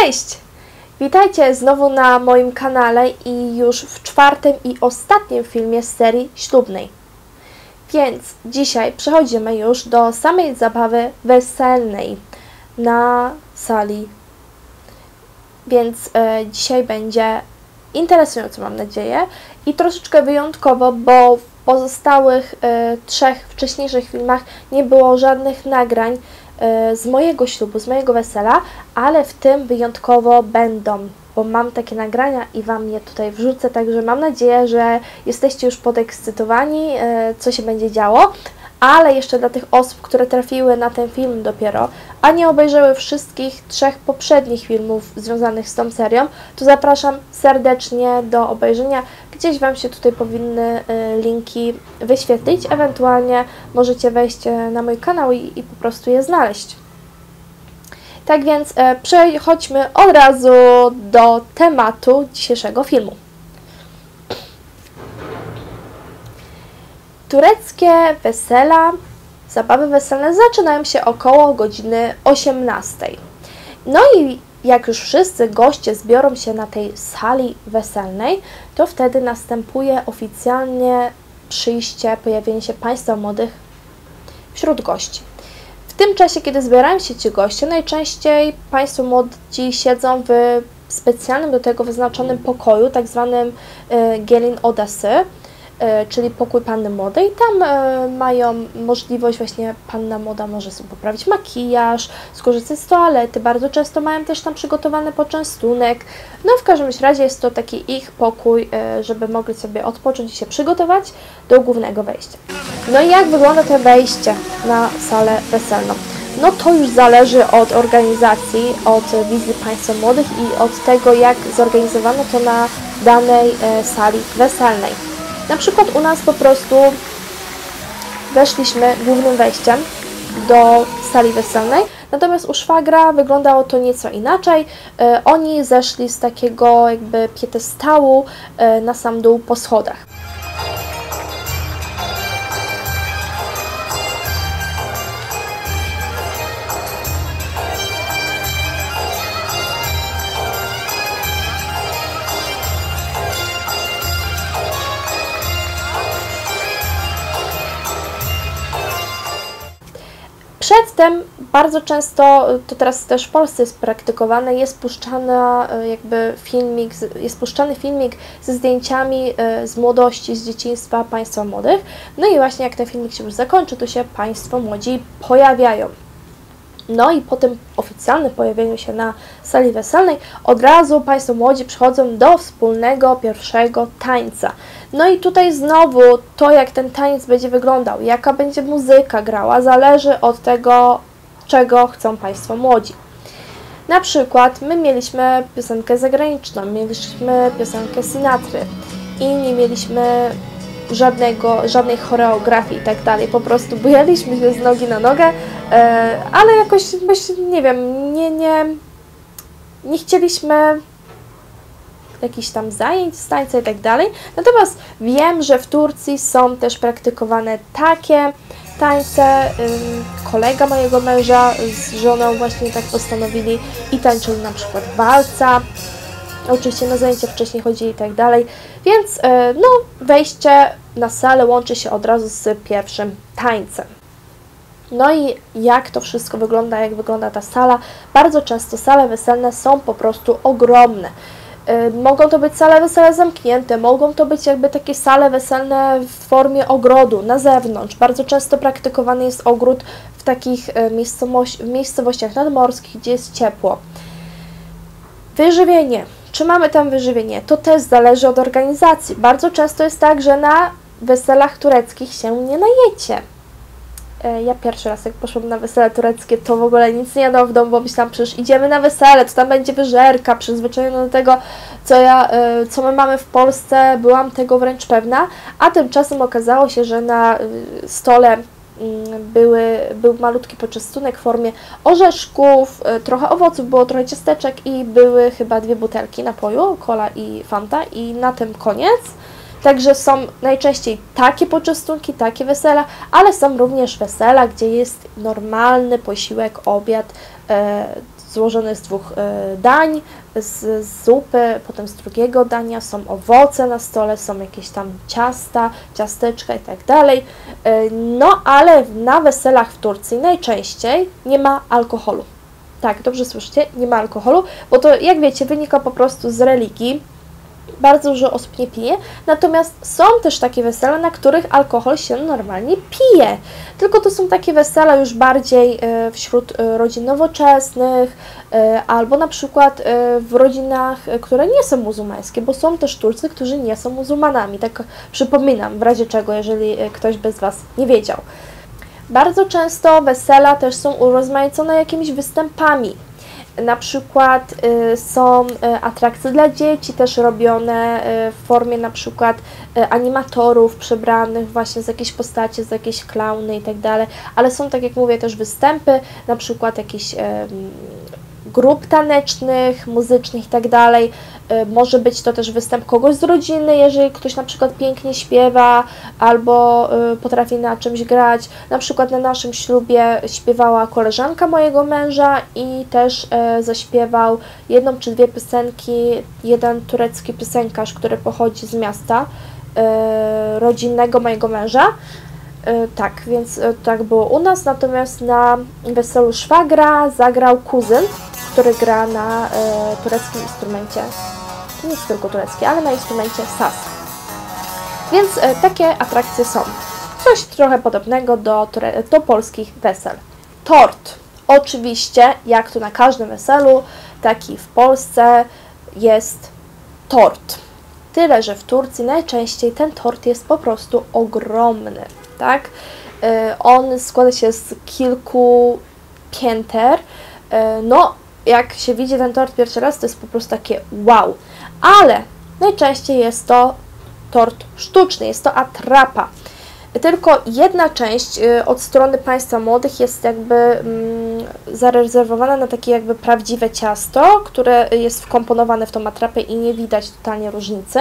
Cześć! Witajcie znowu na moim kanale i już w czwartym i ostatnim filmie z serii ślubnej. Więc dzisiaj przechodzimy już do samej zabawy weselnej na sali. Więc e, dzisiaj będzie interesująco, mam nadzieję, i troszeczkę wyjątkowo, bo w pozostałych e, trzech wcześniejszych filmach nie było żadnych nagrań z mojego ślubu, z mojego wesela, ale w tym wyjątkowo będą, bo mam takie nagrania i Wam je tutaj wrzucę, także mam nadzieję, że jesteście już podekscytowani, e, co się będzie działo ale jeszcze dla tych osób, które trafiły na ten film dopiero, a nie obejrzały wszystkich trzech poprzednich filmów związanych z tą serią, to zapraszam serdecznie do obejrzenia. Gdzieś Wam się tutaj powinny y, linki wyświetlić, ewentualnie możecie wejść y, na mój kanał i, i po prostu je znaleźć. Tak więc y, przechodźmy od razu do tematu dzisiejszego filmu. Tureckie wesela, zabawy weselne zaczynają się około godziny 18. No i jak już wszyscy goście zbiorą się na tej sali weselnej, to wtedy następuje oficjalnie przyjście, pojawienie się państwa młodych wśród gości. W tym czasie, kiedy zbierają się ci goście, najczęściej państwo młodzi siedzą w specjalnym do tego wyznaczonym pokoju, tak zwanym y, Gelin Odasy, czyli pokój panny młodej. Tam e, mają możliwość właśnie panna młoda może sobie poprawić makijaż, skorzystać z toalety. Bardzo często mają też tam przygotowany poczęstunek. No w każdym razie jest to taki ich pokój, e, żeby mogli sobie odpocząć i się przygotować do głównego wejścia. No i jak wygląda to wejście na salę weselną? No to już zależy od organizacji, od wizji państwa młodych i od tego, jak zorganizowano to na danej sali weselnej. Na przykład u nas po prostu weszliśmy głównym wejściem do sali weselnej, natomiast u szwagra wyglądało to nieco inaczej. E, oni zeszli z takiego jakby pietestału e, na sam dół po schodach. Bardzo często, to teraz też w Polsce jest praktykowane, jest puszczany jakby filmik, jest puszczany filmik ze zdjęciami e, z młodości, z dzieciństwa państwa młodych. No i właśnie jak ten filmik się już zakończy, to się państwo młodzi pojawiają. No i po tym oficjalnym pojawieniu się na sali weselnej od razu Państwo młodzi przychodzą do wspólnego pierwszego tańca. No i tutaj znowu to, jak ten taniec będzie wyglądał, jaka będzie muzyka grała, zależy od tego, czego chcą Państwo młodzi. Na przykład my mieliśmy piosenkę zagraniczną, mieliśmy piosenkę Sinatry, inni mieliśmy żadnego, żadnej choreografii i tak dalej. Po prostu bujaliśmy się z nogi na nogę, e, ale jakoś, nie wiem, nie, nie, nie chcieliśmy jakichś tam zajęć z tańca i tak dalej. Natomiast wiem, że w Turcji są też praktykowane takie tańce. Kolega mojego męża z żoną właśnie tak postanowili i tańczyli na przykład walca. Oczywiście na zajęcia wcześniej chodzili i tak dalej. Więc e, no, wejście na salę łączy się od razu z pierwszym tańcem. No i jak to wszystko wygląda, jak wygląda ta sala? Bardzo często sale weselne są po prostu ogromne. E, mogą to być sale wesele zamknięte, mogą to być jakby takie sale weselne w formie ogrodu na zewnątrz. Bardzo często praktykowany jest ogród w takich e, miejscowościach nadmorskich, gdzie jest ciepło. Wyżywienie. Czy mamy tam wyżywienie? To też zależy od organizacji. Bardzo często jest tak, że na weselach tureckich się nie najecie. E, ja pierwszy raz jak poszłam na wesele tureckie, to w ogóle nic nie jadłam w domu, bo myślałam, przecież idziemy na wesele, to tam będzie wyżerka, przyzwyczajona do tego, co ja, e, co my mamy w Polsce, byłam tego wręcz pewna, a tymczasem okazało się, że na e, stole mm, były, był malutki poczęstunek w formie orzeszków, trochę owoców, było trochę ciasteczek i były chyba dwie butelki napoju, cola i fanta i na tym koniec. Także są najczęściej takie poczęstunki, takie wesela, ale są również wesela, gdzie jest normalny posiłek, obiad e, złożony z dwóch e, dań, z, z zupy, potem z drugiego dania są owoce na stole, są jakieś tam ciasta, ciasteczka i tak dalej. E, no ale na weselach w Turcji najczęściej nie ma alkoholu. Tak, dobrze słyszycie, nie ma alkoholu, bo to jak wiecie wynika po prostu z religii bardzo dużo osób nie pije, natomiast są też takie wesela, na których alkohol się normalnie pije. Tylko to są takie wesela już bardziej e, wśród e, rodzin nowoczesnych, e, albo na przykład w rodzinach, które nie są muzułmańskie, bo są też Turcy, którzy nie są muzułmanami. Tak przypominam, w razie czego, jeżeli ktoś bez Was nie wiedział. Bardzo często wesela też są urozmaicone jakimiś występami na przykład y, są y, atrakcje dla dzieci też robione y, w formie na przykład animatorów przebranych właśnie z jakiejś postaci, z jakiejś klauny i tak ale są tak jak mówię też występy, na przykład jakieś grup tanecznych, muzycznych i tak. Y, może być to też występ kogoś z rodziny, jeżeli ktoś na przykład pięknie śpiewa albo y, potrafi na czymś grać. Na przykład na naszym ślubie śpiewała koleżanka mojego męża i też y, zaśpiewał jedną czy dwie piosenki jeden turecki piosenkarz, który pochodzi z miasta rodzinnego mojego męża. Tak, więc tak było u nas, natomiast na weselu szwagra zagrał kuzyn, który gra na tureckim instrumencie nie jest tylko tureckie, ale na instrumencie saz. Więc e, takie atrakcje są. Coś trochę podobnego do, do polskich wesel. Tort. Oczywiście, jak to na każdym weselu, taki w Polsce jest tort. Tyle, że w Turcji najczęściej ten tort jest po prostu ogromny, tak? E, on składa się z kilku pięter. E, no, jak się widzi ten tort pierwszy raz, to jest po prostu takie wow ale najczęściej jest to tort sztuczny, jest to atrapa. Tylko jedna część y, od strony państwa młodych jest jakby mm, zarezerwowana na takie jakby prawdziwe ciasto, które jest wkomponowane w tą atrapę i nie widać totalnie różnicy.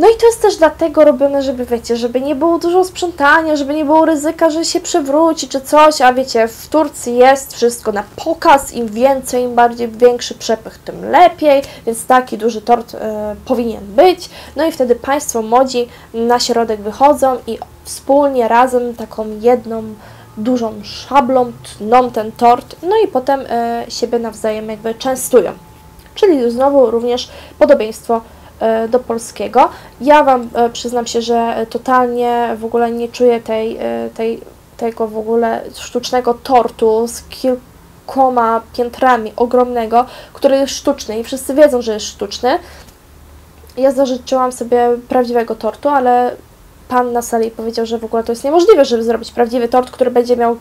No i to jest też dlatego robione, żeby wiecie, żeby nie było dużo sprzątania, żeby nie było ryzyka, że się przewróci czy coś, a wiecie, w Turcji jest wszystko na pokaz, im więcej, im bardziej większy przepych, tym lepiej, więc taki duży tort y, powinien być. No i wtedy Państwo młodzi na środek wychodzą i wspólnie, razem taką jedną dużą szablą tną ten tort, no i potem y, siebie nawzajem jakby częstują. Czyli znowu również podobieństwo do polskiego. Ja Wam e, przyznam się, że totalnie w ogóle nie czuję tej, e, tej, tego w ogóle sztucznego tortu z kilkoma piętrami ogromnego, który jest sztuczny i wszyscy wiedzą, że jest sztuczny. Ja zażyczyłam sobie prawdziwego tortu, ale pan na sali powiedział, że w ogóle to jest niemożliwe, żeby zrobić prawdziwy tort, który będzie miał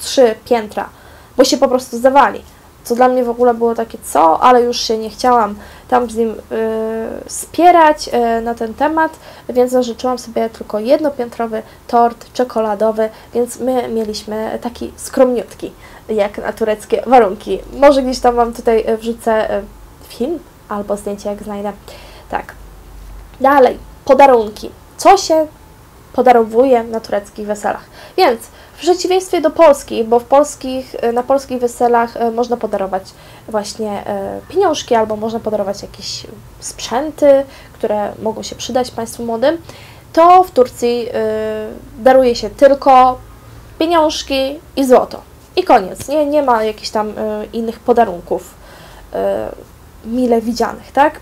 trzy piętra, bo się po prostu zawali co dla mnie w ogóle było takie co, ale już się nie chciałam tam z nim y, spierać y, na ten temat, więc zażyczyłam sobie tylko jednopiętrowy tort czekoladowy, więc my mieliśmy taki skromniutki, jak na tureckie warunki. Może gdzieś tam Wam tutaj y, wrzucę y, film albo zdjęcie, jak znajdę. Tak. Dalej, podarunki. Co się podarowuje na tureckich weselach? Więc w przeciwieństwie do polskich, bo w polskich, e, na polskich weselach e, można podarować właśnie e, pieniążki albo można podarować jakieś sprzęty, które mogą się przydać Państwu młodym, to w Turcji daruje się tylko pieniążki i złoto. I koniec. Nie, nie ma jakichś tam innych podarunków mile widzianych, tak?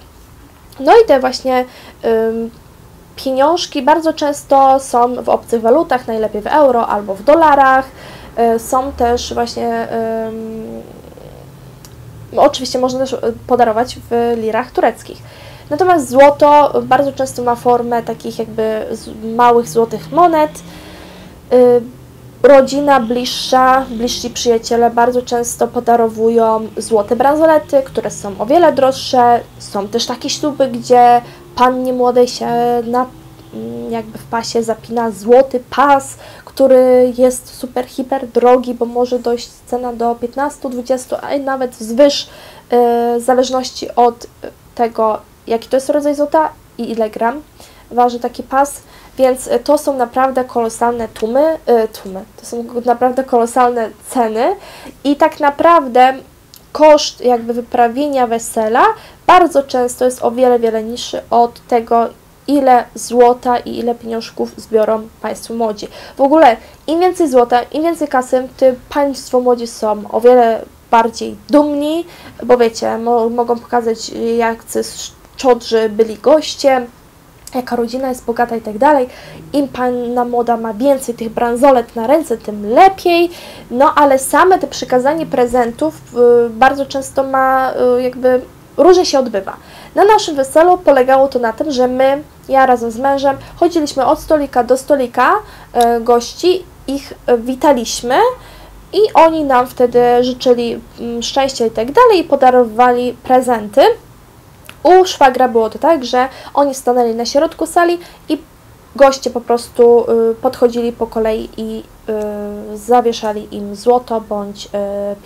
No i te właśnie Pieniążki bardzo często są w obcych walutach, najlepiej w euro albo w dolarach. E, są też właśnie, oczywiście można też podarować w lirach tureckich. Natomiast złoto bardzo często ma formę takich jakby małych złotych monet. E, rodzina bliższa, bliżsi przyjaciele bardzo często podarowują złote bransolety, które są o wiele droższe. Są też takie śluby, gdzie pannie młodej się na, mm, jakby w pasie zapina złoty pas, który jest super, hiper drogi, bo może dojść cena do 15, 20, a nawet wzwyż, yy, w zależności od tego, jaki to jest rodzaj złota i ile gram. waży taki pas, więc to są naprawdę kolosalne tłumy, y, tłumy, to są naprawdę kolosalne ceny i tak naprawdę koszt jakby wyprawienia wesela bardzo często jest o wiele, wiele niższy od tego, ile złota i ile pieniążków zbiorą Państwo młodzi. W ogóle im więcej złota, im więcej kasy, tym Państwo młodzi są o wiele bardziej dumni, bo wiecie, mo mogą pokazać jak szczodrzy byli goście, jaka rodzina jest bogata i tak dalej. Im panna młoda ma więcej tych bransolet na ręce, tym lepiej. No ale same te przekazanie prezentów y, bardzo często ma y, jakby różnie się odbywa. Na naszym weselu polegało to na tym, że my, ja razem z mężem, chodziliśmy od stolika do stolika y, gości, ich witaliśmy i oni nam wtedy życzyli mm, szczęścia i tak dalej i podarowali prezenty. U szwagra było to tak, że oni stanęli na środku sali i goście po prostu y, podchodzili po kolei i zawieszali im złoto bądź y,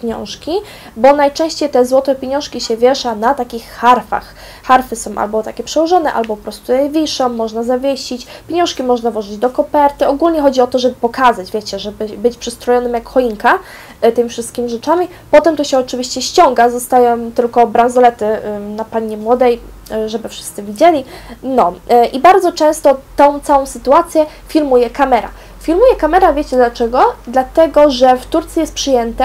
pieniążki, bo najczęściej te złote pieniążki się wiesza na takich harfach. Harfy są albo takie przełożone, albo po prostu je wiszą, można zawiesić, pieniążki można włożyć do koperty. Ogólnie chodzi o to, żeby pokazać, wiecie, żeby być przystrojonym jak choinka tymi wszystkimi rzeczami. Potem to się oczywiście ściąga, zostają tylko bransolety na pannie młodej, żeby wszyscy widzieli. No i bardzo często tą całą sytuację filmuje kamera. Filmuje kamera, wiecie dlaczego? Dlatego, że w Turcji jest przyjęte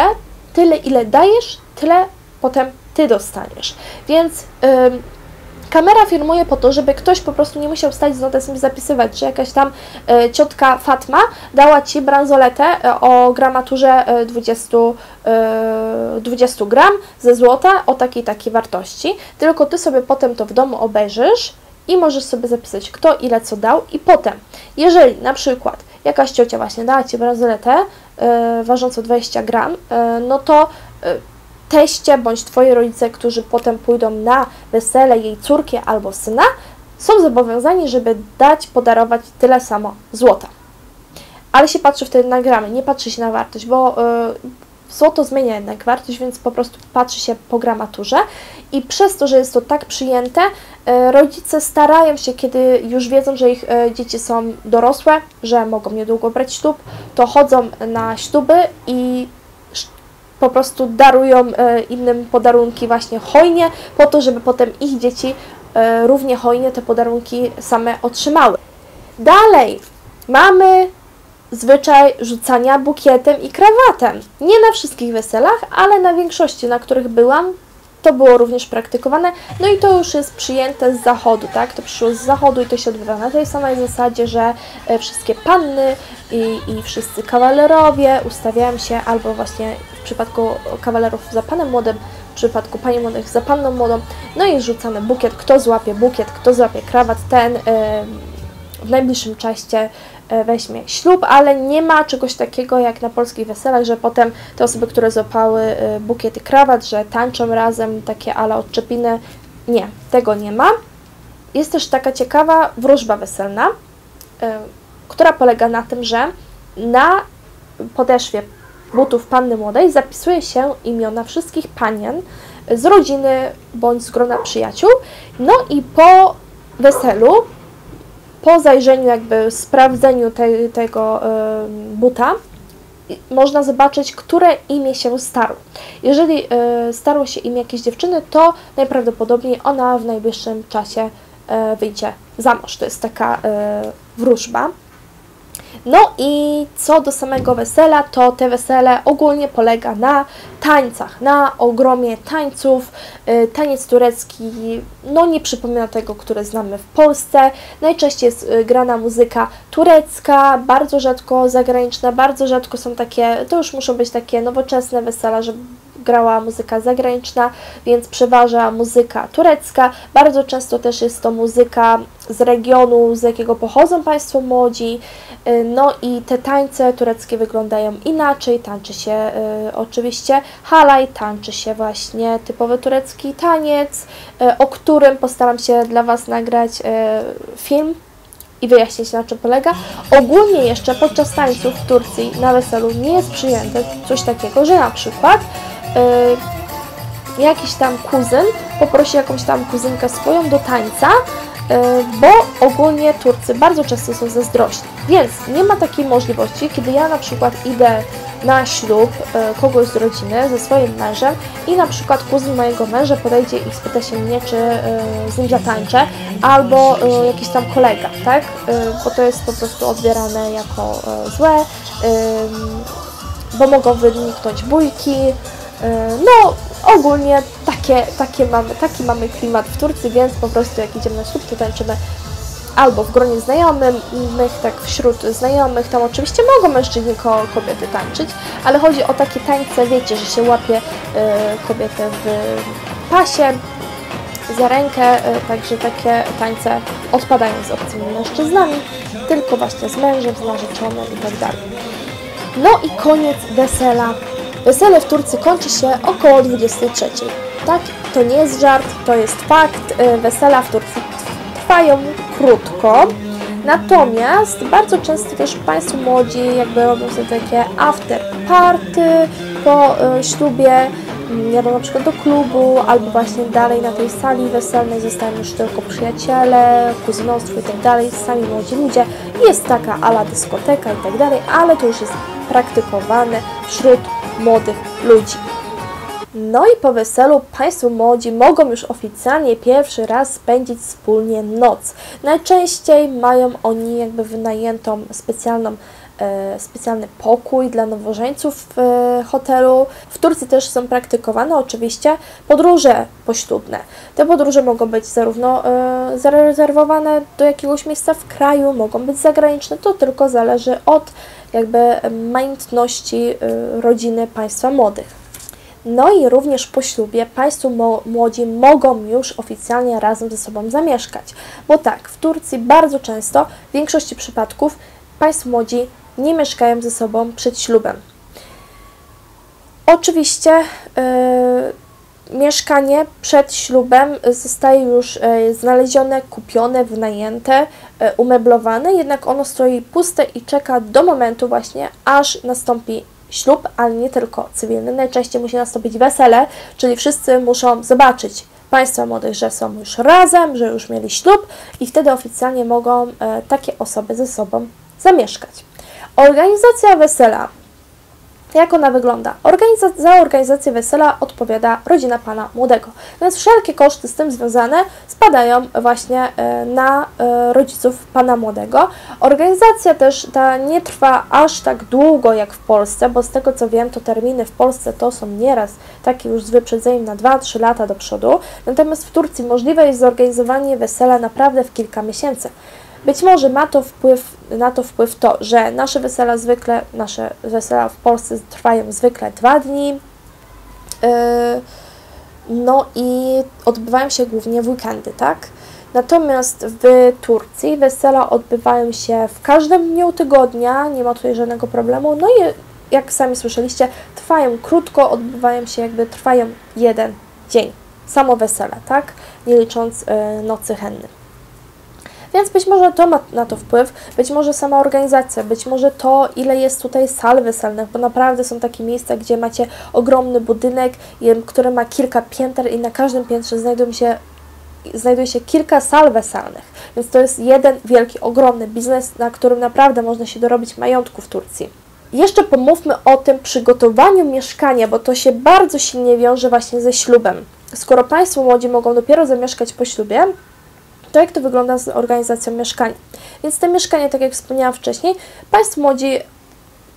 tyle, ile dajesz, tyle potem ty dostaniesz. Więc Kamera filmuje po to, żeby ktoś po prostu nie musiał stać z notesem zapisywać, że jakaś tam e, ciotka Fatma dała Ci bransoletę e, o gramaturze e, 20, e, 20 gram ze złota o takiej takiej wartości, tylko Ty sobie potem to w domu obejrzysz i możesz sobie zapisać kto ile co dał i potem, jeżeli na przykład jakaś ciocia właśnie dała Ci bransoletę e, ważącą 20 gram, e, no to e, teście bądź Twoi rodzice, którzy potem pójdą na wesele jej córki albo syna, są zobowiązani, żeby dać, podarować tyle samo złota. Ale się patrzy wtedy na gramy, nie patrzy się na wartość, bo yy, złoto zmienia jednak wartość, więc po prostu patrzy się po gramaturze i przez to, że jest to tak przyjęte, yy, rodzice starają się, kiedy już wiedzą, że ich yy, dzieci są dorosłe, że mogą niedługo brać ślub, to chodzą na śluby i po prostu darują e, innym podarunki właśnie hojnie, po to, żeby potem ich dzieci e, równie hojnie te podarunki same otrzymały. Dalej mamy zwyczaj rzucania bukietem i krawatem. Nie na wszystkich weselach, ale na większości, na których byłam, to było również praktykowane, no i to już jest przyjęte z zachodu, tak? To przyszło z zachodu i to się odbywa na tej samej zasadzie, że e, wszystkie panny i, i wszyscy kawalerowie ustawiają się albo właśnie w przypadku kawalerów za panem młodym, w przypadku pani młodych za panną młodą, no i rzucamy bukiet, kto złapie bukiet, kto złapie krawat, ten w najbliższym czasie weźmie ślub, ale nie ma czegoś takiego jak na polskich weselach, że potem te osoby, które złapały e, bukiet i krawat, że tańczą razem, takie ala odczepiny. Nie, tego nie ma. Jest też taka ciekawa wróżba weselna, e, która polega na tym, że na podeszwie butów panny młodej zapisuje się imiona wszystkich panien z rodziny bądź z grona przyjaciół. No i po weselu po zajrzeniu, jakby sprawdzeniu te, tego buta, można zobaczyć, które imię się starło. Jeżeli y, starło się imię jakiejś dziewczyny, to najprawdopodobniej ona w najbliższym czasie y, wyjdzie za mąż. To jest taka wróżba. No i co do samego wesela, to te wesele ogólnie polega na tańcach, na ogromie tańców. Y, taniec turecki no nie przypomina tego, które znamy w Polsce. Najczęściej jest y, grana muzyka turecka, bardzo rzadko zagraniczna, bardzo rzadko są takie, to już muszą być takie nowoczesne wesela, żeby grała muzyka zagraniczna, więc przeważa muzyka turecka. Bardzo często też jest to muzyka z regionu, z jakiego pochodzą Państwo młodzi. Y, no i te tańce tureckie wyglądają inaczej. Tańczy się y, oczywiście halaj, tańczy się właśnie typowy turecki taniec, y, o którym postaram się dla Was nagrać y, film i wyjaśnić na czym polega. Ogólnie jeszcze podczas tańców w Turcji na weselu nie jest przyjęte coś takiego, że na przykład yy, jakiś tam kuzyn poprosi jakąś tam kuzynkę swoją do tańca, bo ogólnie Turcy bardzo często są zazdrośni. Więc nie ma takiej możliwości, kiedy ja na przykład idę na ślub e, kogoś z rodziny ze swoim mężem i na przykład kuzyn mojego męża podejdzie i spyta się mnie, czy e, z nim zatańczę, albo e, jakiś tam kolega, tak? Bo to jest po prostu odbierane jako złe, bo mogą wyniknąć bójki. No, ogólnie takie, takie mamy, taki mamy klimat w Turcji, więc po prostu jak idziemy na ślub, to tańczymy albo w gronie znajomych, tak wśród znajomych, tam oczywiście mogą mężczyźni ko kobiety tańczyć, ale chodzi o takie tańce, wiecie, że się łapie y, kobietę w pasie, za rękę, y, także takie tańce odpadają z obcymi mężczyznami, tylko właśnie z mężem, z narzeczonym i tak. No i koniec wesela. Wesele w Turcji kończy się około 23. Tak, to nie jest żart, to jest fakt. Y, wesela w Turcji trwają krótko. Natomiast bardzo często też Państwo młodzi jakby robią sobie takie after party po y, ślubie, mm, jadą na przykład do klubu, albo właśnie dalej na tej sali weselnej zostają już tylko przyjaciele, kuzynostwo i tak dalej, sami młodzi ludzie. Jest taka ala dyskoteka i tak dalej, ale to już jest praktykowane wśród młodych ludzi. No i po weselu Państwo młodzi mogą już oficjalnie pierwszy raz spędzić wspólnie noc. Najczęściej mają oni jakby wynajętą specjalną e, specjalny pokój dla nowożeńców w e, hotelu. W Turcji też są praktykowane oczywiście podróże poślubne. Te podróże mogą być zarówno e, zarezerwowane do jakiegoś miejsca w kraju, mogą być zagraniczne, to tylko zależy od jakby majątności rodziny państwa młodych. No i również po ślubie Państwo młodzi mogą już oficjalnie razem ze sobą zamieszkać. Bo tak, w Turcji bardzo często, w większości przypadków, Państwo młodzi nie mieszkają ze sobą przed ślubem. Oczywiście yy, mieszkanie przed ślubem zostaje już yy, znalezione, kupione, wynajęte, yy, umeblowane, jednak ono stoi puste i czeka do momentu właśnie, aż nastąpi ślub, ale nie tylko cywilny. Najczęściej musi nastąpić wesele, czyli wszyscy muszą zobaczyć państwa młodych, że są już razem, że już mieli ślub i wtedy oficjalnie mogą e, takie osoby ze sobą zamieszkać. Organizacja wesela jak ona wygląda? Organiza za organizację wesela odpowiada rodzina pana młodego, więc wszelkie koszty z tym związane spadają właśnie e, na e, rodziców pana młodego. Organizacja też ta nie trwa aż tak długo jak w Polsce, bo z tego co wiem, to terminy w Polsce to są nieraz takie już z wyprzedzeniem na 2-3 lata do przodu, natomiast w Turcji możliwe jest zorganizowanie wesela naprawdę w kilka miesięcy. Być może ma to wpływ, na to wpływ to, że nasze wesela zwykle, nasze wesela w Polsce trwają zwykle dwa dni, yy, no i odbywają się głównie w weekendy, tak? Natomiast w Turcji wesela odbywają się w każdym dniu tygodnia, nie ma tutaj żadnego problemu, no i jak sami słyszeliście, trwają krótko, odbywają się jakby, trwają jeden dzień, samo wesele, tak? Nie licząc yy, nocy henny. Więc być może to ma na to wpływ, być może sama organizacja, być może to, ile jest tutaj sal weselnych, bo naprawdę są takie miejsca, gdzie macie ogromny budynek, który ma kilka pięter i na każdym piętrze znajdują się znajduje się kilka sal weselnych, więc to jest jeden wielki, ogromny biznes, na którym naprawdę można się dorobić majątku w Turcji. Jeszcze pomówmy o tym przygotowaniu mieszkania, bo to się bardzo silnie wiąże właśnie ze ślubem. Skoro Państwo młodzi mogą dopiero zamieszkać po ślubie, to jak to wygląda z organizacją mieszkania. Więc te mieszkanie, tak jak wspomniałam wcześniej, Państwo młodzi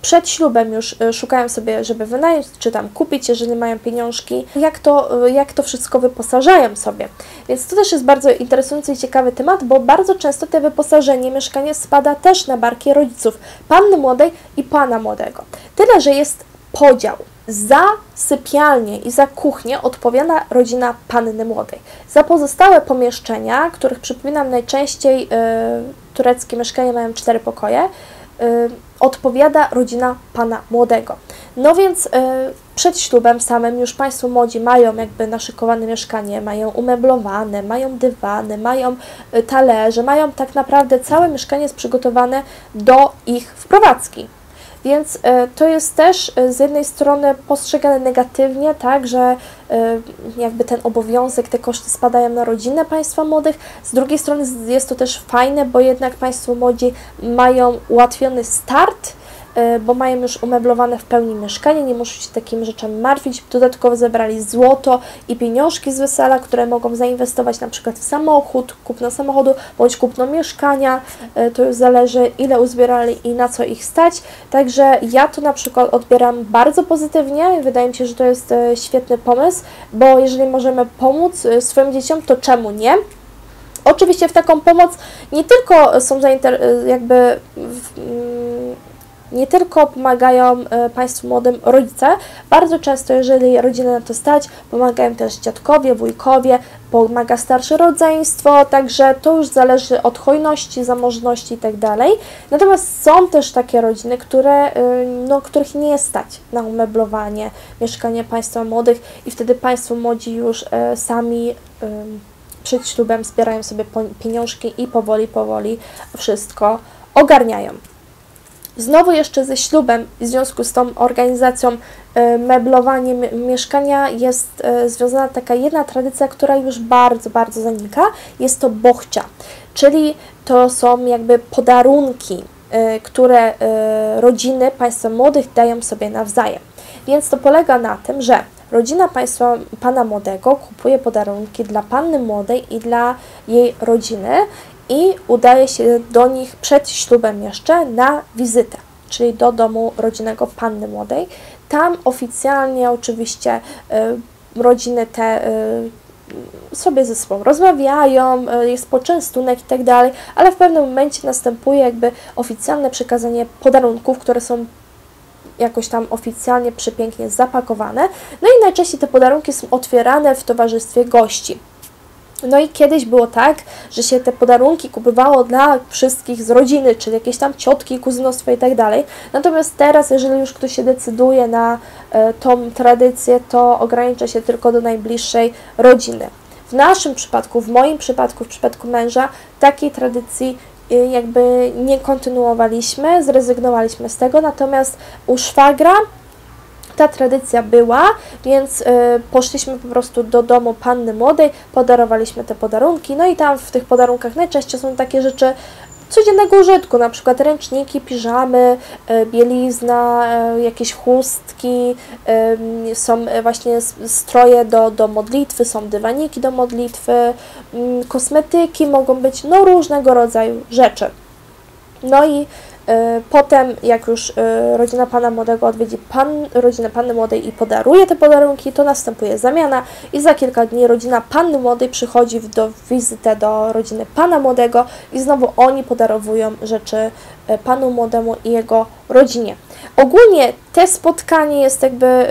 przed ślubem już y, szukają sobie, żeby wynająć, czy tam kupić, jeżeli mają pieniążki, jak to, y, jak to wszystko wyposażają sobie. Więc to też jest bardzo interesujący i ciekawy temat, bo bardzo często te wyposażenie mieszkania spada też na barki rodziców, panny młodej i pana młodego. Tyle, że jest podział. Za sypialnię i za kuchnię odpowiada rodzina panny młodej. Za pozostałe pomieszczenia, których przypominam najczęściej y, tureckie mieszkania mają cztery pokoje, y, odpowiada rodzina pana młodego. No więc y, przed ślubem samym już Państwo młodzi mają jakby naszykowane mieszkanie, mają umeblowane, mają dywany, mają y, talerze, mają tak naprawdę całe mieszkanie jest przygotowane do ich wprowadzki. Więc to jest też z jednej strony postrzegane negatywnie, tak, że jakby ten obowiązek, te koszty spadają na rodzinę państwa młodych. Z drugiej strony jest to też fajne, bo jednak państwo młodzi mają ułatwiony start E, bo mają już umeblowane w pełni mieszkanie, nie muszą się takimi rzeczami martwić. Dodatkowo zebrali złoto i pieniążki z wesela, które mogą zainwestować na przykład w samochód, kupno samochodu bądź kupno mieszkania. E, to już zależy ile uzbierali i na co ich stać. Także ja to na przykład odbieram bardzo pozytywnie. Wydaje mi się, że to jest e, świetny pomysł, bo jeżeli możemy pomóc swoim dzieciom, to czemu nie? Oczywiście w taką pomoc nie tylko są jakby w, mm, nie tylko pomagają e, Państwu młodym rodzice, bardzo często, jeżeli rodzina na to stać, pomagają też dziadkowie, wujkowie, pomaga starsze rodzeństwo, także to już zależy od hojności, zamożności itd. Tak Natomiast są też takie rodziny, które, e, no, których nie stać na umeblowanie mieszkania Państwa młodych i wtedy Państwo młodzi już e, sami przed ślubem zbierają sobie pieniążki i powoli, powoli wszystko ogarniają. Znowu jeszcze ze ślubem, w związku z tą organizacją e, meblowanie mieszkania jest e, związana taka jedna tradycja, która już bardzo, bardzo zanika. Jest to bochcia, czyli to są jakby podarunki, e, które rodziny państwa młodych dają sobie nawzajem. Więc to polega na tym, że rodzina państwa pana młodego kupuje podarunki dla panny młodej i dla jej rodziny i udaje się do nich przed ślubem jeszcze na wizytę, czyli do domu rodzinnego panny młodej. Tam oficjalnie oczywiście y, rodziny te y, sobie ze sobą rozmawiają, y, jest poczęstunek i tak dalej, ale w pewnym momencie następuje jakby oficjalne przekazanie podarunków, które są jakoś tam oficjalnie przepięknie zapakowane. No i najczęściej te podarunki są otwierane w towarzystwie gości. No i kiedyś było tak, że się te podarunki kupowało dla wszystkich z rodziny, czyli jakieś tam ciotki, kuzynostwo i tak dalej. Natomiast teraz, jeżeli już ktoś się decyduje na e, tą tradycję, to ogranicza się tylko do najbliższej rodziny. W naszym przypadku, w moim przypadku, w przypadku męża, takiej tradycji e, jakby nie kontynuowaliśmy, zrezygnowaliśmy z tego, natomiast u szwagra ta tradycja była, więc y, poszliśmy po prostu do domu panny młodej, podarowaliśmy te podarunki, no i tam w tych podarunkach najczęściej są takie rzeczy codziennego użytku, na przykład ręczniki, piżamy, y, bielizna, y, jakieś chustki, są właśnie stroje do, do modlitwy, są dywaniki do modlitwy, mm, kosmetyki, mogą być no różnego rodzaju rzeczy. No i potem, jak już e, rodzina pana młodego odwiedzi pan, rodzinę panny młodej i podaruje te podarunki, to następuje zamiana i za kilka dni rodzina panny młodej przychodzi do wizytę do rodziny pana młodego i znowu oni podarowują rzeczy e, panu młodemu i jego rodzinie. Ogólnie te spotkanie jest jakby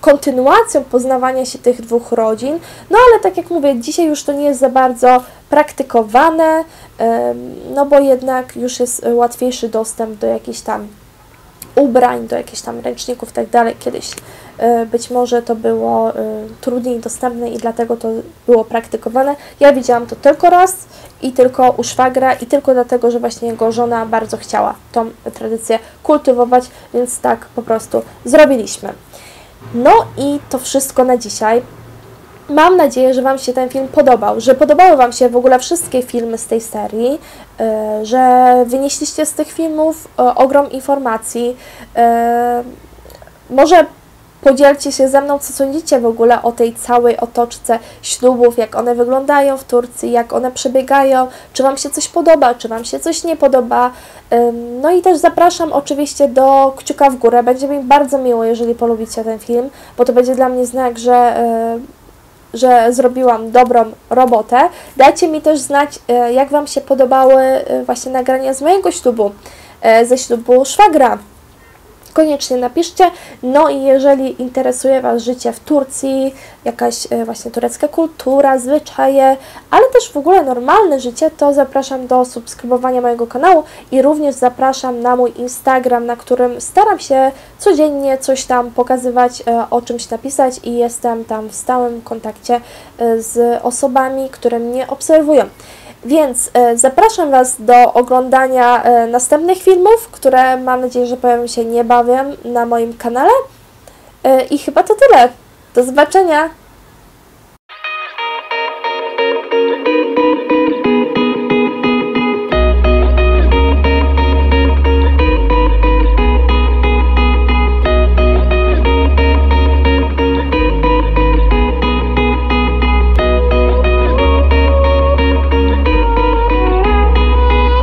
kontynuacją poznawania się tych dwóch rodzin, no ale tak jak mówię, dzisiaj już to nie jest za bardzo praktykowane, no bo jednak już jest łatwiejszy dostęp do jakichś tam ubrań, do jakichś tam ręczników i tak. Kiedyś e, być może to było e, trudniej dostępne i dlatego to było praktykowane. Ja widziałam to tylko raz i tylko u szwagra i tylko dlatego, że właśnie jego żona bardzo chciała tą tradycję kultywować, więc tak po prostu zrobiliśmy. No i to wszystko na dzisiaj. Mam nadzieję, że Wam się ten film podobał, że podobały Wam się w ogóle wszystkie filmy z tej serii, e, że wynieśliście z tych filmów e, ogrom informacji. E, może Podzielcie się ze mną, co sądzicie w ogóle o tej całej otoczce ślubów, jak one wyglądają w Turcji, jak one przebiegają, czy Wam się coś podoba, czy Wam się coś nie podoba. No i też zapraszam oczywiście do kciuka w górę. Będzie mi bardzo miło, jeżeli polubicie ten film, bo to będzie dla mnie znak, że że zrobiłam dobrą robotę. Dajcie mi też znać, e, jak Wam się podobały e, właśnie nagrania z mojego ślubu, ze ślubu szwagra koniecznie napiszcie. No i jeżeli interesuje Was życie w Turcji, jakaś e, właśnie turecka kultura, zwyczaje, ale też w ogóle normalne życie, to zapraszam do subskrybowania mojego kanału i również zapraszam na mój Instagram, na którym staram się codziennie coś tam pokazywać, e, o czymś napisać i jestem tam w stałym kontakcie e, z osobami, które mnie obserwują. Więc e, zapraszam Was do oglądania e, następnych filmów, które mam nadzieję, że pojawią się niebawem na moim kanale. E, I chyba to tyle. Do zobaczenia!